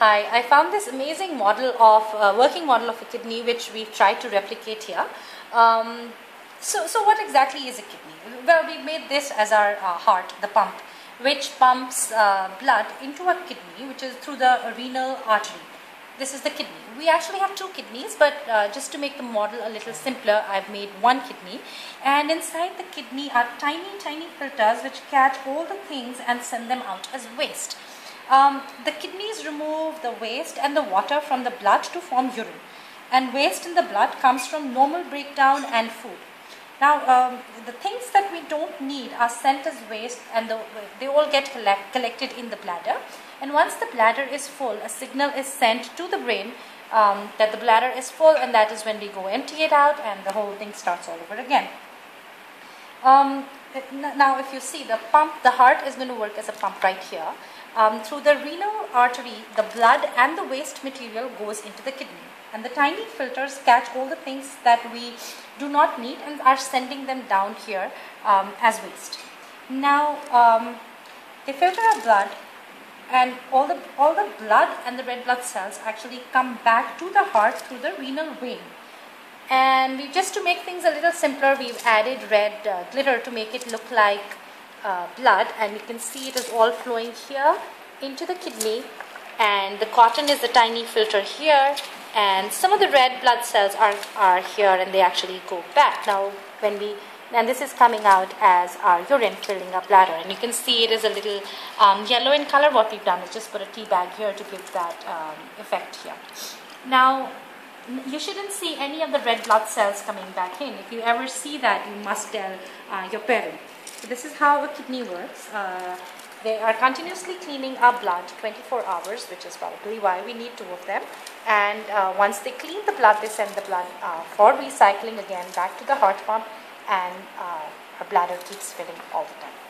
Hi, I found this amazing model of uh, working model of a kidney which we've tried to replicate here. Um, so, so what exactly is a kidney? Well, we made this as our uh, heart, the pump, which pumps uh, blood into a kidney, which is through the renal artery. This is the kidney. We actually have two kidneys, but uh, just to make the model a little simpler, I've made one kidney. And inside the kidney are tiny, tiny filters which catch all the things and send them out as waste. Um, the kidneys remove the waste and the water from the blood to form urine. And waste in the blood comes from normal breakdown and food. Now, um, the things that we don't need are sent as waste and the, they all get collect, collected in the bladder. And once the bladder is full, a signal is sent to the brain um, that the bladder is full and that is when we go empty it out and the whole thing starts all over again. Um, now, if you see the pump, the heart is going to work as a pump right here. Um, through the renal artery, the blood and the waste material goes into the kidney. And the tiny filters catch all the things that we do not need and are sending them down here um, as waste. Now, um, they filter our blood and all the, all the blood and the red blood cells actually come back to the heart through the renal vein. And we, just to make things a little simpler, we've added red uh, glitter to make it look like uh, blood. And you can see it is all flowing here into the kidney. And the cotton is the tiny filter here. And some of the red blood cells are, are here and they actually go back. Now when we and this is coming out as our urine filling our bladder and you can see it is a little um, yellow in color. What we've done is just put a tea bag here to give that um, effect here. Now you shouldn't see any of the red blood cells coming back in if you ever see that you must tell uh, your parent so this is how a kidney works. Uh, they are continuously cleaning our blood 24 hours, which is probably why we need two of them. And uh, once they clean the blood, they send the blood uh, for recycling again back to the heart pump, and uh, our bladder keeps filling all the time.